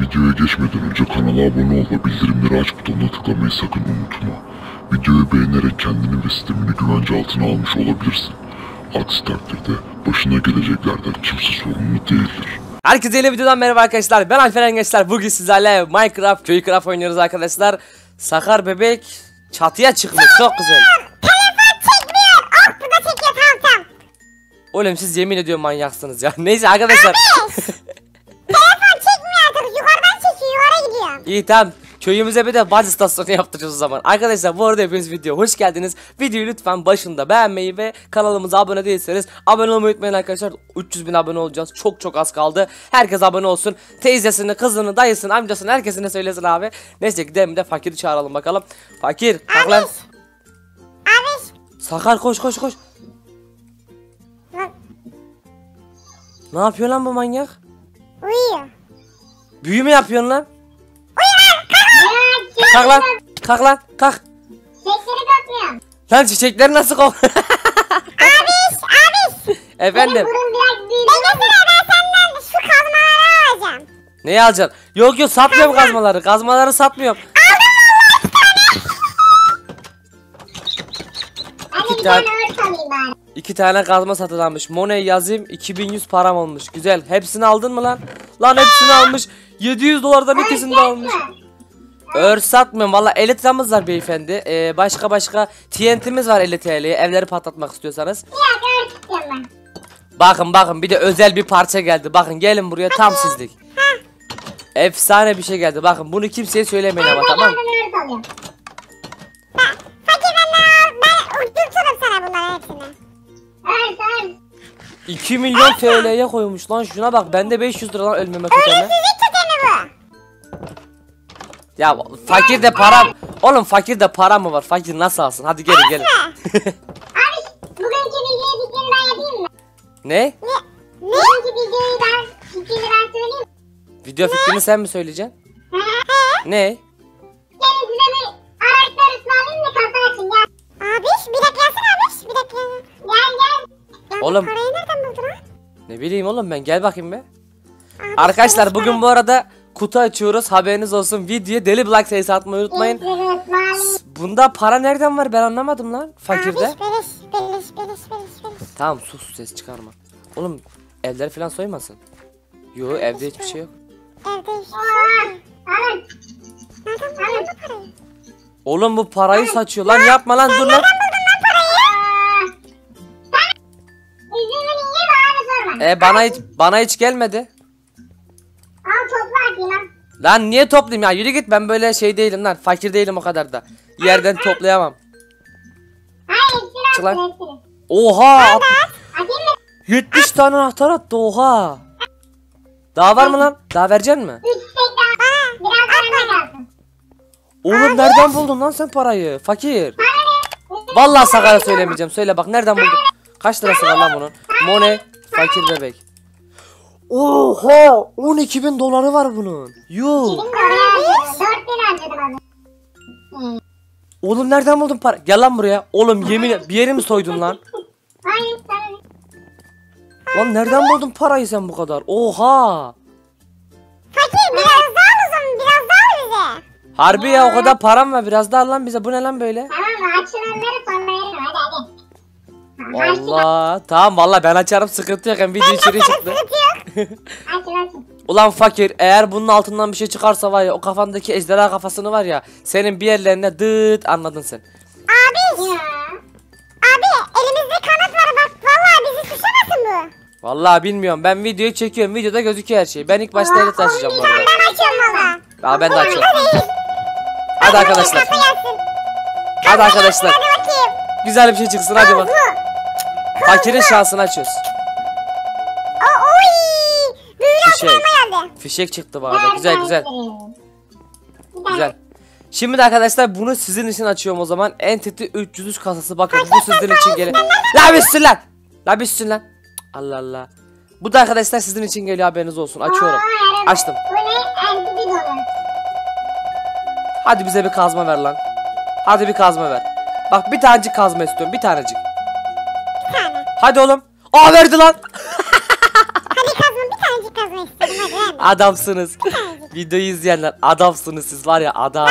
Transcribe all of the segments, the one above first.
Videoya geçmeden önce kanala abone ol ve bildirimleri aç butonuna tıklamayı sakın unutma. Videoyu beğenerek kendini ve sistemini güvence altına almış olabilirsin. Aksi takdirde başına geleceklerden kimse sorumlu değildir. Herkese yeni videodan merhaba arkadaşlar. Ben Alperen Gençler. Bugün sizlerle Minecraft, Köycraft oynuyoruz arkadaşlar. Sakar bebek çatıya çıkmış. Çok güzel. Telefon çekmiyor. Bu da çekiyor tamam tamam. Oğlum siz yemin ediyorum manyaksınız ya. Neyse arkadaşlar. İyi tamam. Köyümüze bir de baz istasyonu yaptıracağız o zaman. Arkadaşlar bu arada hepiniz video hoş geldiniz. Videoyu lütfen başında beğenmeyi ve kanalımıza abone değilseniz abone olmayı unutmayın arkadaşlar. 300 bin abone olacağız. Çok çok az kaldı. Herkes abone olsun. Teyzesini, kızını, dayısını, amcasını herkesine söylesin abi. Neyse gidelim de fakiri çağıralım bakalım. Fakir kalk lan. Abi Sakar koş koş koş. lan, Ne yapıyor lan bu manyak? uyuyor. Büyü mü yapıyorsun lan? Kalk lan. Kalk lan. Kalk. Çekleri kapıyorum. Lan çiçekleri nasıl kov? Abiş abiş. Efendim. Burun biraz büyüdü. Beklesene ben senden şu kazmaları alacağım. Neyi alacaksın? Yok yok satmıyorum kazmaları. Kazmaları satmıyorum. Hadi bir tane örs alayım bari. İki tane kazma satılanmış. Money yazayım 2100 param olmuş. Güzel. Hepsini aldın mı lan? Lan hepsini almış. 700 dolardan ikisini de almış. Örs satmıyorum. Valla 50 liramız var beyefendi. Ee, başka başka TNT'miz var 50 TL'ye. Evleri patlatmak istiyorsanız. Bakın bakın bir de özel bir parça geldi. Bakın gelin buraya tam sizlik. Efsane bir şey geldi. Bakın bunu kimseye söylemeyin ama tamam mı? Örs örs. 2 milyon TL'ye koymuş lan şuna bak. Bende 500 liradan ölmeme totemi. Ya fakir de para Oğlum fakir de para mı var? Fakir nasıl alsın? Hadi gelin gelin. Abi bugünkü videoyu fikrini ben yapayım mı? ne? Ne? Bugünkü videoyu ben fikrini ben söyleyeyim mi? Video fikrini sen mi söyleyeceksin? Ne? Gelin size bir araçlar ısmarlayayım da kasa açın gel. Abi bir dakika yazsana abi. Bir dakika. Gel gel. Oğlum. Parayı nereden buldun ha? Ne bileyim oğlum ben gel bakayım be. Abi, Arkadaşlar bugün bu arada kutu açıyoruz. Haberiniz olsun. Videoya deli black sayısı atmayı unutmayın. Bunda para nereden var ben anlamadım lan fakirde. Tamam sus ses çıkarma. Oğlum evleri falan soymasın. Yo evde hiçbir şey yok. Evde hiçbir şey yok. Oğlum bu parayı saçıyor lan yapma lan dur lan. E bana hiç bana hiç gelmedi. Al topla atayım al. Lan niye toplayayım ya yürü git ben böyle şey değilim lan fakir değilim o kadar da. Yerden toplayamam. Hayır lan. Oha Atayım mı? 70 tane anahtar attı oha. Daha var mı lan? Daha vereceksin mi? Üç tek daha. Bana. Biraz bana kalsın. Oğlum nereden buldun lan sen parayı? Fakir. Vallahi Sakar'a söylemeyeceğim. Söyle bak nereden buldun? Kaç lirası var lan bunun? Mone fakir bebek. Oha 12 bin doları var bunun. Yuh. Şimdi oraya harcadım. Dört bin harcadım abi. Oğlum nereden buldun para? Gel lan buraya. Oğlum yemin bir yeri mi soydun lan? Hayır? Lan nereden buldun parayı sen bu kadar? Oha. Fakir biraz daha zaman. Biraz daha bize. Harbi ya o kadar param var biraz daha lan bize bu ne lan böyle? Tamam mı? Açın onları sonra veririm. Hadi hadi. Tamam, açın. Allah tamam valla ben açarım sıkıntı yok hem video içeriği çıktı. Ulan fakir eğer bunun altından bir şey çıkarsa var ya o kafandaki ejderha kafasını var ya senin bir yerlerine dıt anladın sen. Abi. Ya. Abi elimizde kanat var bak. Vallahi bizi suçlamasın bu. Vallahi bilmiyorum ben videoyu çekiyorum videoda gözüküyor her şey. Ben ilk başta elit açacağım bu arada. Ben açıyorum valla. Aa, ben de açıyorum. Hadi. Arkadaşlar. Hadi arkadaşlar. Hadi bakayım. Güzel bir şey çıksın hadi bak. Fakirin şansını açıyoruz. Fişek. Fişek çıktı bu arada. Güzel güzel. Güzel. Güzel. Şimdi de arkadaşlar bunu sizin için açıyorum o zaman. Entity 303 kasası bakın bu sizin için geliyor. La bitsin lan. La bitsin lan. Allah Allah. Bu da arkadaşlar sizin için geliyor haberiniz olsun. Açıyorum. Açtım. Hadi bize bir kazma ver lan. Hadi bir kazma ver. Bak bir tanecik kazma istiyorum. Bir tanecik. Bir tane. Hadi oğlum. Aa verdi lan. Adamsınız. Videoyu izleyenler adamsınız siz var ya adam.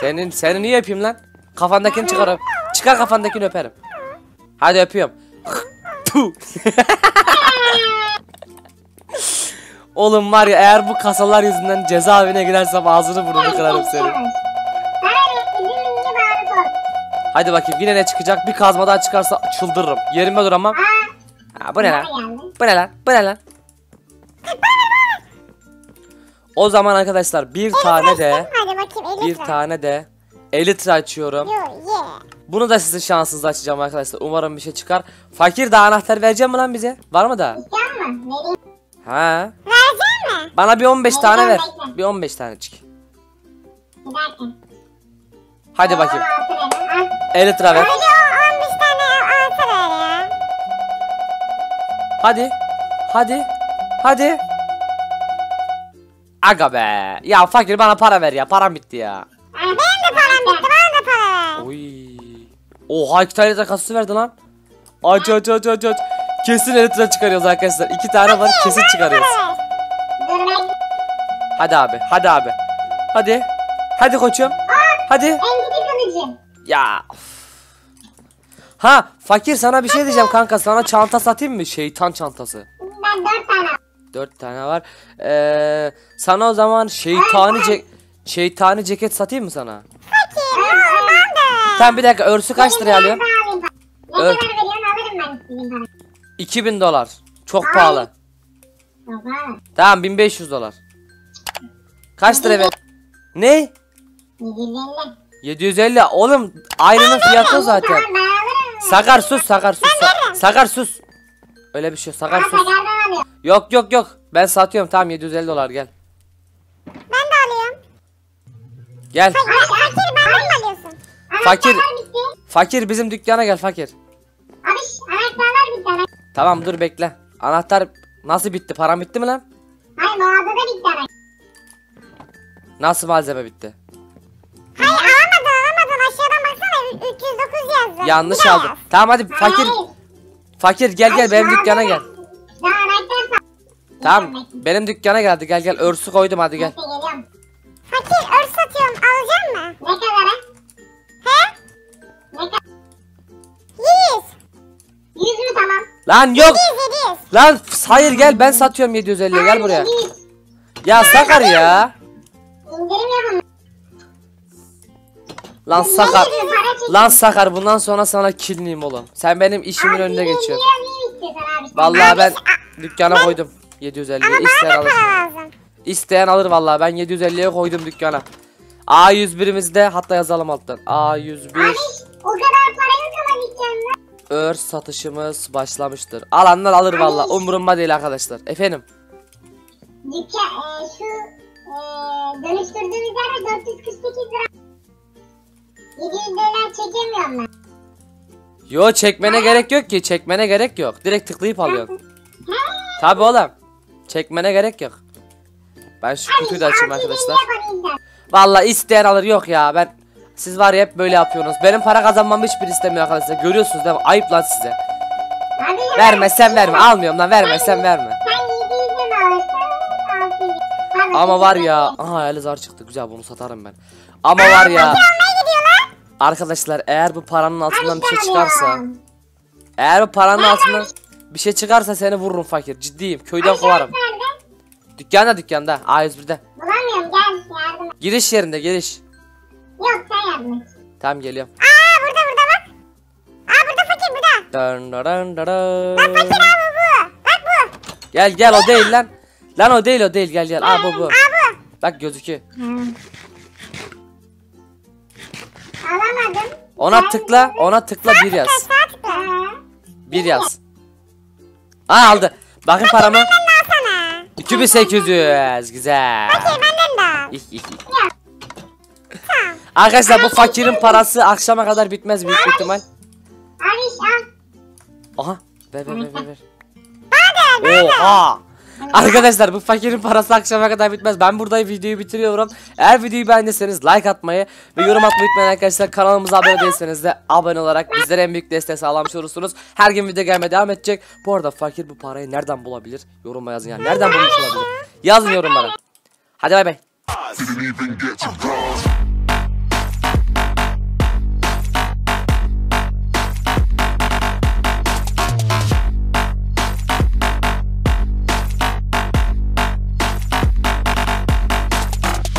Senin seni niye öpeyim lan? Kafandakini çıkar. Çıkar kafandakini öperim. Hadi öpüyorum. Oğlum var ya eğer bu kasalar yüzünden cezaevine gidersem ağzını burnunu kırarım senin. Hadi bakayım yine ne çıkacak? Bir kazma daha çıkarsa çıldırırım. Yerime duramam. Ha, bu ne lan? Bu ne lan? Bu ne lan? O zaman arkadaşlar bir tane de Hadi bakayım bir tane de elitre açıyorum. Yo ye. Bunu da sizin şansınızla açacağım arkadaşlar. Umarım bir şey çıkar. Fakir daha anahtar verecek mi lan bize? Var mı da? İstiyor? Vereyim. Ha. Verecek mi? Bana bir 15 tane ver. Bekle. Bir 15 tane çık. Bir dakika. Hadi bakayım. Aa, sırada. Al. Elitre ver. Hadi o 15 tane altı ver ya. Hadi. Hadi. Hadi. Aga be. Ya fakir bana para ver ya. Param bitti ya. Benim de param bitti. Bana da para ver. Oy. Oha iki tane de kasası verdi lan. Aç aç aç aç aç. Kesin elitre çıkarıyoruz arkadaşlar. İki tane var kesin çıkarıyoruz. Hadi abi. Hadi abi. Hadi. Hadi koçum. Hadi. Ya. Ha fakir sana bir şey diyeceğim kanka sana çanta satayım mı? Şeytan çantası. Ben 4 tane. Dört tane var. Ee, sana o zaman şeytani ce şeytani ceket satayım mı sana? Bana da. Tamam bir dakika örsü kaç liraya alıyorsun? Ne kadar veriyorsun alırım ben istediğim parayı. 2000 dolar. Çok pahalı. Yok abi. Tamam 1500 dolar. Kaç lira ver? Ne? 750. 750. Oğlum ayrının fiyatı zaten. Sakar sus Sakar sus. Sa- Sakar sus. Öyle bir şey. Sakar sus. Yok yok yok. Ben satıyorum tamam 750 dolar gel. Ben de alıyorum. Gel. Fakir benden mi alıyorsun? Fakir. Fakir bizim dükkana gel fakir. Abi anahtarlar bitti. Ana- Tamam dur bekle. Anahtar nasıl bitti? Param bitti mi lan? Hayır mağazada bitti anahtar. Nasıl malzeme bitti? Hayır alamadın alamadın aşağıdan baksana 309 yazdı. Yanlış aldım. Tamam hadi fakir. Hayır. Fakir gel gel benim dükkana gel. Tamam benim dükkana geldi gel gel örsü koydum hadi gel. Fakir örs satıyorum alacak mı? Ne kadara? He? Ne kadar? 100. 100 mü tamam? Lan yok. 100 700. Lan hayır gel ben satıyorum 750'ye gel buraya. 700. Ya Sakar ya. İndirim yapın. Lan Sakar. 700 para çekin. Lan Sakar bundan sonra sana kinliyim oğlum. Sen benim işimin önüne geçiyorsun. Abi? Vallahi Abi ben dükkana koydum 750'ye Ama isteyen alır. lazım. İsteyen alır vallahi ben 750'ye koydum dükkana. A101'imizde hatta yazalım alttan. A101 Abi o kadar para yok ama dükkanda. örs satışımız başlamıştır. Alanlar alır vallahi umurumda değil arkadaşlar. Efendim. Dükkan e, şu e, dönüştürdüğümüz yerde 448 lira. 700 dolar çekemiyorum ben. Yo çekmene gerek yok ki. Çekmene gerek yok. Direkt tıklayıp alıyorsun. Tabi oğlum. Çekmene gerek yok. Ben şu kutuyu da açayım arkadaşlar. Vallahi isteyen alır yok ya ben siz var ya hep böyle yapıyorsunuz. Benim para kazanmamı hiçbir istemiyor arkadaşlar. Görüyorsunuz değil mi? Ayıp lan size. Vermezsen verme. Almıyorum lan vermezsen verme. Sen 700'e mi alırsın? 600. Pardon, Ama var 800 ya. Aha hayali zar çıktı. Güzel bunu satarım ben. Ama var ya. Arkadaşlar eğer bu paranın altından bir şey çıkarsa. Eğer bu paranın altından bir şey çıkarsa seni vururum fakir. Ciddiyim. Köyden kovarım. Nerede? Dükkanda dükkanda. A101'de. Bulamıyorum gel yardım et. Giriş yerinde giriş. Yok sen yardım et. Tamam geliyorum. Aa burada burada bak. Aa burada fakir burada. Dön dön dön dön. Fakir abi bu. Bak bu. Gel gel o değil lan. Lan o değil o değil gel gel. Aa bu bu. Aa bu. Bak gözüküyor. Alamadım. Ona tıkla ona tıkla bir yaz. Tıkla. Bir yaz. Aa aldı. Bakın paramı. Benden de alsana. 2800 güzel. Fakir benden de al. İh, ih, ih. Yok. Tamam. Arkadaşlar bu fakirin parası akşama kadar bitmez büyük ihtimal. Abi. Aha ver ver ver ver. ver. Oha. Arkadaşlar bu fakirin parası akşama kadar bitmez. Ben burada videoyu bitiriyorum. Eğer videoyu beğendiyseniz like atmayı ve yorum atmayı unutmayın arkadaşlar. Kanalımıza abone değilseniz de abone olarak bizlere en büyük desteği sağlamış olursunuz. Her gün video gelmeye devam edecek. Bu arada fakir bu parayı nereden bulabilir? Yoruma yazın yani. Nereden bulmuş olabilir? Yazın yorumlara. Hadi bay bay.